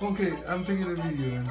Okay, I'm taking a video.